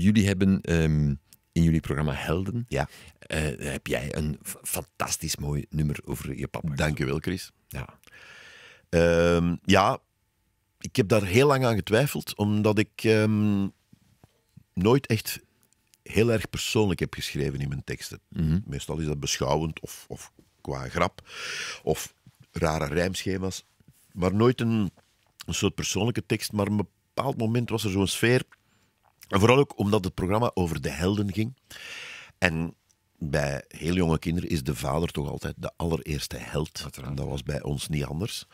jullie hebben ehm, in jullie programma Helden, Ja. eh, heb jij een fantastisch mooi nummer over je papa. Dank je wel, Chris. Ja. Ehm, ja, ik heb daar heel lang aan getwijfeld, omdat ik ehm, nooit echt heel erg persoonlijk heb geschreven in mijn teksten. Meestal is dat beschouwend of, of qua grap of rare rijmschema's, maar nooit een, een soort persoonlijke tekst. Maar op een bepaald moment was er zo'n sfeer. En vooral ook omdat het programma over de helden ging. En bij heel jonge kinderen is de vader toch altijd de allereerste held. En dat was bij ons niet anders.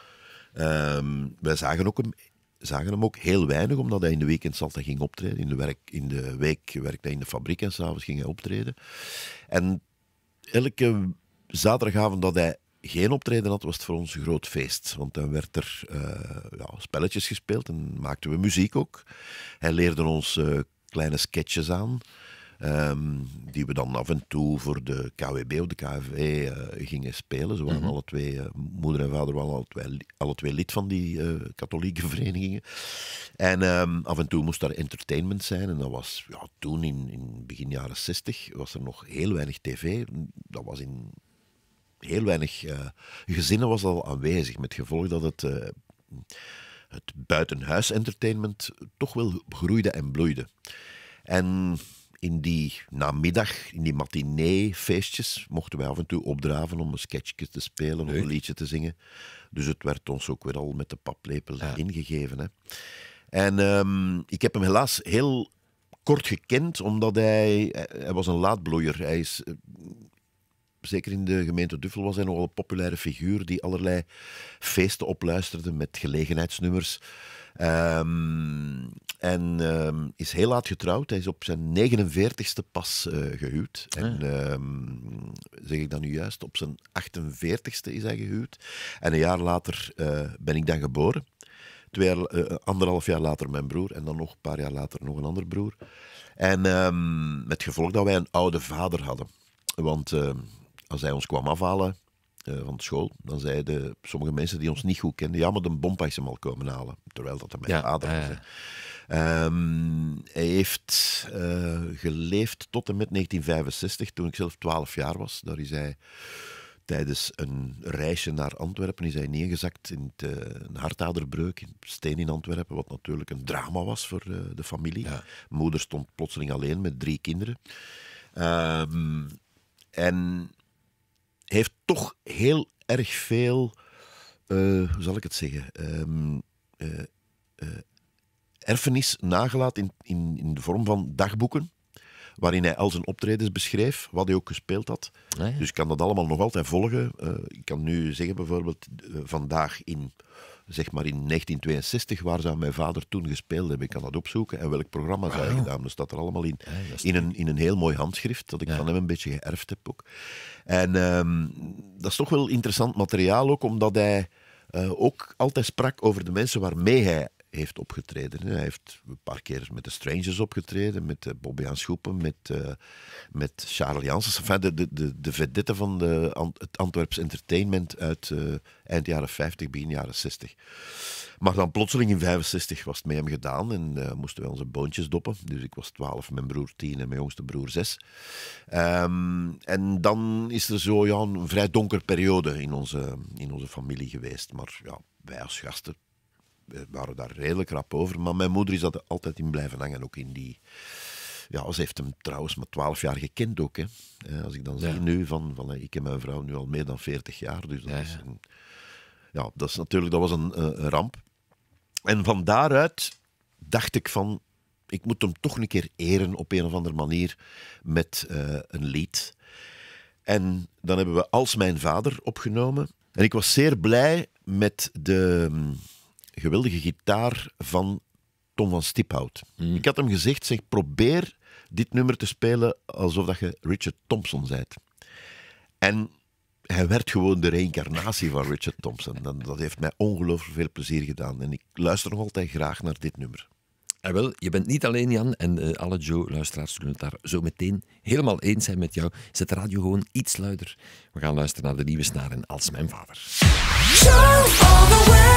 Ehm, wij zagen, ook hem, zagen hem ook heel weinig, omdat hij in de weekends altijd ging optreden. In de, werk, in de week werkte hij in de fabriek en s'avonds ging hij optreden. En elke zaterdagavond dat hij geen optreden had, was het voor ons een groot feest. Want dan werd er eh, ja, spelletjes gespeeld en maakten we muziek ook. Hij leerde ons eh, kleine sketches aan. ehm, die we dan af en toe voor de KWB of de KVV eh, gingen spelen. Ze waren alle twee, moeder en vader waren alle twee, alle twee lid van die katholieke verenigingen. En ehm, af en toe moest daar entertainment zijn. En dat was ja, toen, in, in begin jaren 60, was er nog heel weinig tv. Dat was in heel weinig eh, gezinnen was al aanwezig. Met gevolg dat het, eh, het buitenhuis-entertainment toch wel groeide en bloeide. En in die namiddag, in die matinee-feestjes, mochten wij af en toe opdraven om een sketchje te spelen of een liedje te zingen. Dus het werd ons ook weer al met de paplepel ingegeven. Hè. En ehm, ik heb hem helaas heel kort gekend, omdat hij, hij was een laadbloeier. Hij is eh, zeker in de gemeente Duffel was hij nogal een populaire figuur die allerlei feesten opluisterde met gelegenheidsnummers. Ehm, en ehm, is heel laat getrouwd. Hij is op zijn 49ste pas eh, gehuwd. En ehm, zeg ik dat nu juist? Op zijn 48ste is hij gehuwd. En een jaar later eh, ben ik dan geboren. Twee jaar, eh, anderhalf jaar later mijn broer. En dan nog een paar jaar later nog een ander broer. En met gevolg dat wij een oude vader hadden. Want als hij ons kwam afhalen eh, van school, dan zeiden sommige mensen die ons niet goed kenden, ja, maar de bompa is hem al komen halen. Terwijl dat mijn Ja, vader was. Ehm, hij heeft eh, geleefd tot en met 1965, toen ik zelf 12 jaar was. Daar is hij tijdens een reisje naar Antwerpen is hij neergezakt in het, eh, een hartaderbreuk in Steen in Antwerpen, wat natuurlijk een drama was voor de familie. Moeder stond plotseling alleen met drie kinderen. Ehm, en heeft toch heel erg veel, eh, hoe zal ik het zeggen, Ehm, eh, eh, erfenis nagelaten in, in, in de vorm van dagboeken. Waarin hij al zijn optredens beschreef, wat hij ook gespeeld had. Ah, ja. Dus ik kan dat allemaal nog altijd volgen. Ik kan nu zeggen bijvoorbeeld vandaag in, zeg maar in 1962, waar zou mijn vader toen gespeeld hebben? Ik kan dat opzoeken. En welk programma zou hij gedaan hebben? Dat staat er allemaal in. in, een, in een heel mooi handschrift, dat ik van hem een beetje geërfd heb ook. En ehm, dat is toch wel interessant materiaal ook, omdat hij eh, ook altijd sprak over de mensen waarmee hij heeft opgetreden. Hij heeft een paar keer met de Strangers opgetreden, met uh, Bobby aan Schoepen, met, uh, met Charles Janssens. Enfin, de, de, de, de vedette van de, het Antwerps entertainment uit uh, eind jaren 50, begin jaren 60. Maar dan plotseling in 65 was het met hem gedaan en moesten wij onze boontjes doppen. Dus ik was 12, mijn broer 10 en mijn jongste broer 6. Um, en dan is er zo een vrij donkere periode in onze, in onze familie geweest. Maar ja, wij als gasten we waren daar redelijk rap over. Maar mijn moeder is dat altijd in blijven hangen, ook in die... Ja, ze heeft hem trouwens maar 12 jaar gekend ook. Hè. Als ik dan ja. zie nu van, van... Ik en mijn vrouw nu al meer dan 40 jaar. Dus dat, ja, is, een, ja, dat is natuurlijk... Dat was een, een ramp. En van daaruit dacht ik van... Ik moet hem toch een keer eren op een of andere manier met uh, een lied. En dan hebben we Als Mijn Vader opgenomen. En ik was zeer blij met de geweldige gitaar van Tom van Stiphout. Mm. Ik had hem gezegd, zeg, probeer dit nummer te spelen alsof dat je Richard Thompson bent. En hij werd gewoon de reïncarnatie van Richard Thompson. En dat heeft mij ongelooflijk veel plezier gedaan. En ik luister nog altijd graag naar dit nummer. Ah, wel, je bent niet alleen, Jan. En uh, alle Joe-luisteraars zullen het daar zo meteen helemaal eens zijn met jou. Zet de radio gewoon iets luider. We gaan luisteren naar de nieuwe snaren Als Mijn Vader. Show all the way.